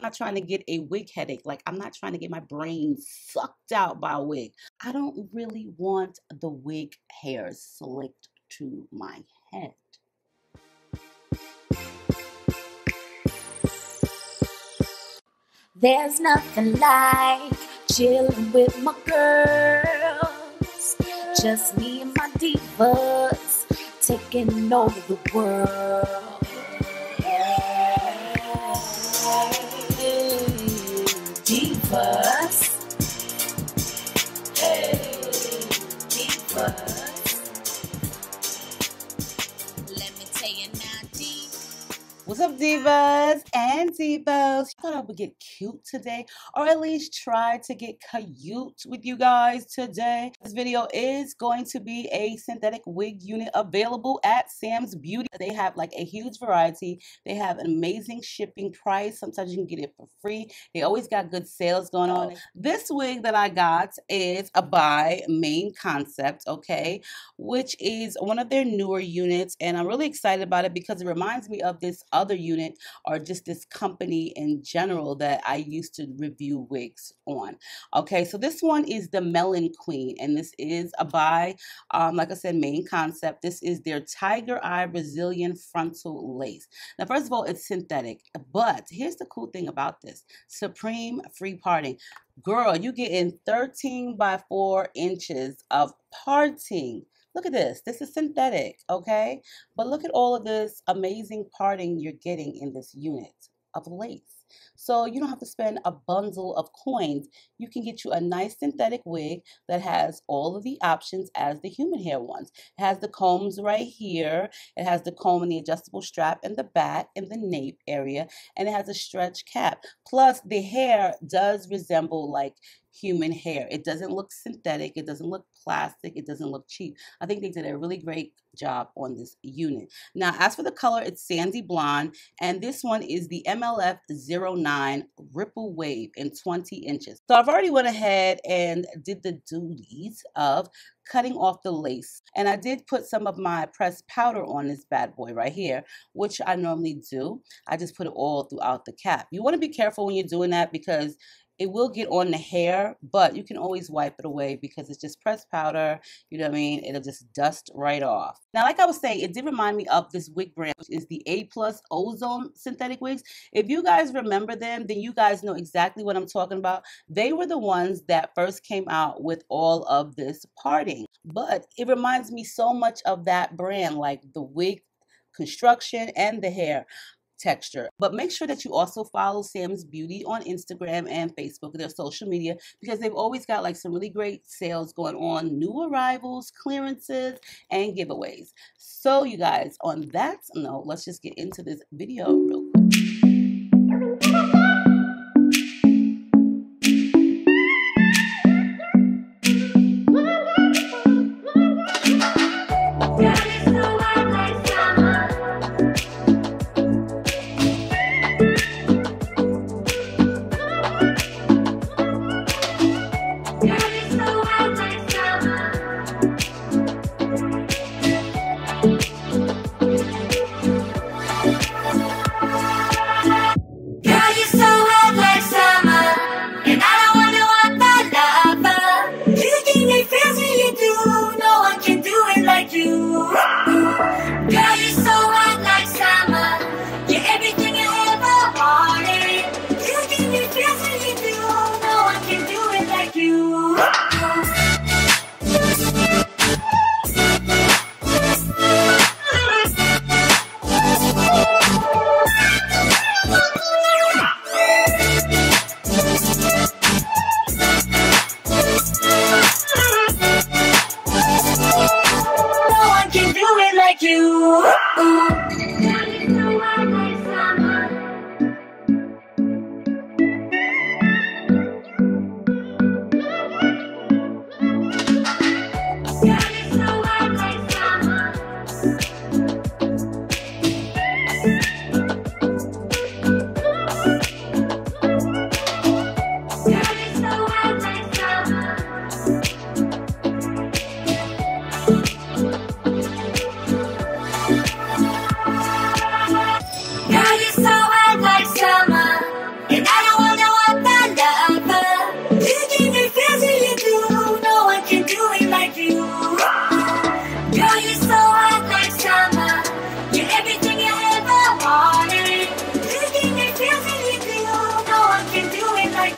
I'm not trying to get a wig headache. Like, I'm not trying to get my brain sucked out by a wig. I don't really want the wig hair slicked to my head. There's nothing like chilling with my girls. Just me and my divas taking over the world. Hey, divas. What's up, divas and divas? Thought I would get cute today, or at least try to get cute with you guys today. This video is going to be a synthetic wig unit available at Sam's Beauty. They have like a huge variety. They have an amazing shipping price. Sometimes you can get it for free. They always got good sales going on. Oh. This wig that I got is a by Mane Concept, okay, which is one of their newer units, and I'm really excited about it because it reminds me of this other unit or just this company in general that I used to review wigs on. Okay, so this one is the Melon Queen, and this is a by, um, like I said, Mane Concept. This is their Tiger Eye Brazilian Frontal Lace. Now, first of all, it's synthetic, but here's the cool thing about this Supreme Free Parting. Girl, you get in 13 by 4 inches of parting. Look at this. This is synthetic, okay? But look at all of this amazing parting you're getting in this unit of lace. So you don't have to spend a bundle of coins. You can get you a nice synthetic wig that has all of the options as the human hair ones. It has the combs right here. It has the comb and the adjustable strap in the back in the nape area. And it has a stretch cap. Plus the hair does resemble like human hair. It doesn't look synthetic. It doesn't look plastic. It doesn't look cheap. I think they did a really great job on this unit. Now, as for the color, it's Sandy Blonde, and this one is the MLF 09 Ripple Wave in 20 inches. So I've already went ahead and did the duties of cutting off the lace. And I did put some of my pressed powder on this bad boy right here, which I normally do. I just put it all throughout the cap. You want to be careful when you're doing that because it will get on the hair, but you can always wipe it away because it's just pressed powder. You know what I mean? It'll just dust right off. Now, like I was saying, it did remind me of this wig brand, which is the A Plus Ozone synthetic wigs. If you guys remember them, then you guys know exactly what I'm talking about. They were the ones that first came out with all of this parting. But it reminds me so much of that brand, like the wig construction and the hair texture. But make sure that you also follow Sam's Beauty on Instagram and Facebook, their social media, because they've always got like some really great sales going on, new arrivals, clearances, and giveaways. So you guys, on that note, let's just get into this video real quick. Yeah.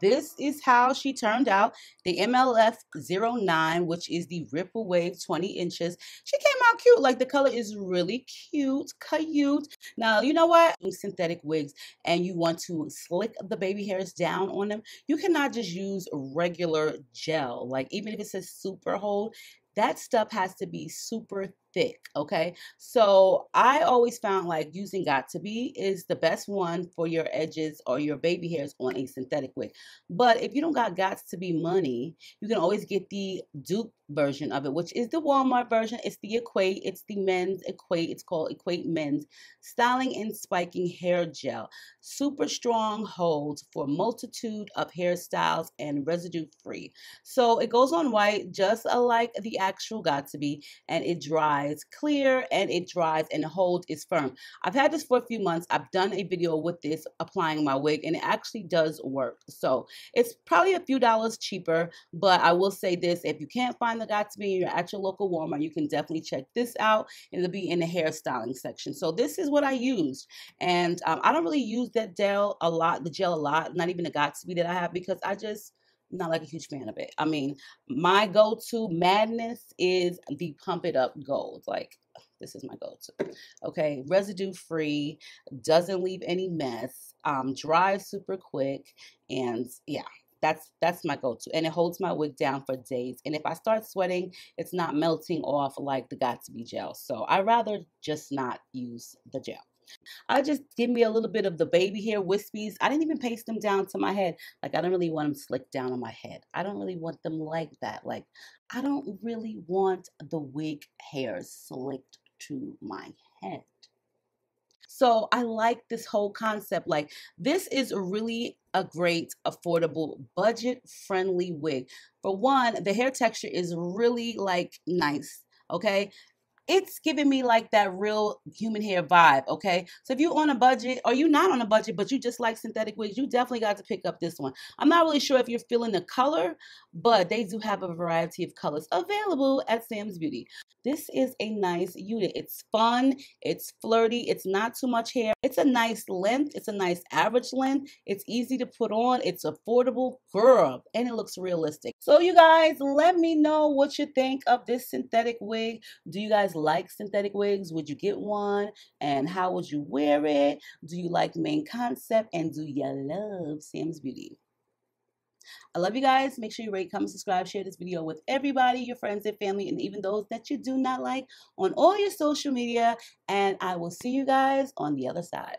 this is how she turned out. The MLF 09, which is the Ripple Wave 20 inches. She came out cute. Like the color is really cute, cute. Now, you know what? Synthetic wigs and you want to slick the baby hairs down on them, you cannot just use regular gel. Like even if it says super hold, that stuff has to be super thick, okay? So I always found like using Got2b is the best one for your edges or your baby hairs on a synthetic wig. But if you don't got got to be money, you can always get the dupe version of it, which is the Walmart version. It's the Equate. It's the men's Equate. It's called Equate Men's Styling and Spiking Hair Gel. Super strong holds for multitude of hairstyles and residue free. So it goes on white just like the actual Got2b and it dries clear and it dries and the hold is firm. I've had this for a few months. I've done a video with this applying my wig and it actually does work. So it's probably a few dollars cheaper, but I will say this, if you can't find the Got2b you're at your local Walmart, you can definitely check this out. It'll be in the hairstyling section. So this is what I used. And um, I don't really use that gel a lot, the gel a lot, not even the Got2b that I have because I just, not like a huge fan of it. I mean, my go-to madness is the pump it up gold. Like this is my go-to. Okay, residue free, doesn't leave any mess, um, dries super quick, and yeah, that's that's my go-to and it holds my wig down for days and if i start sweating it's not melting off like the Got2b gel so i rather just not use the gel I just give me a little bit of the baby hair wispies. I didn't even paste them down to my head. Like I don't really want them slicked down on my head. I don't really want them like that. Like I don't really want the wig hairs slicked to my head. So I like this whole concept. Like this is really a great, affordable, budget-friendly wig. For one, the hair texture is really like nice. Okay, it's giving me like that real human hair vibe, okay? So if you're on a budget or you're not on a budget, but you just like synthetic wigs, you definitely got to pick up this one. I'm not really sure if you're feeling the color, but they do have a variety of colors available at Sam's Beauty. This is a nice unit. It's fun, it's flirty, it's not too much hair. It's a nice length, it's a nice average length. It's easy to put on, it's affordable, girl, and it looks realistic. So you guys, let me know what you think of this synthetic wig. Do you guys like synthetic wigs? Would you get one? And how would you wear it? Do you like Mane Concept? And do you love Sam's Beauty? I love you guys. Make sure you rate, comment, subscribe, share this video with everybody, your friends and family, and even those that you do not like on all your social media. And I will see you guys on the other side.